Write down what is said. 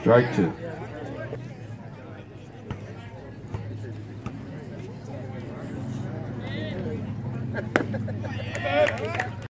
Strike two.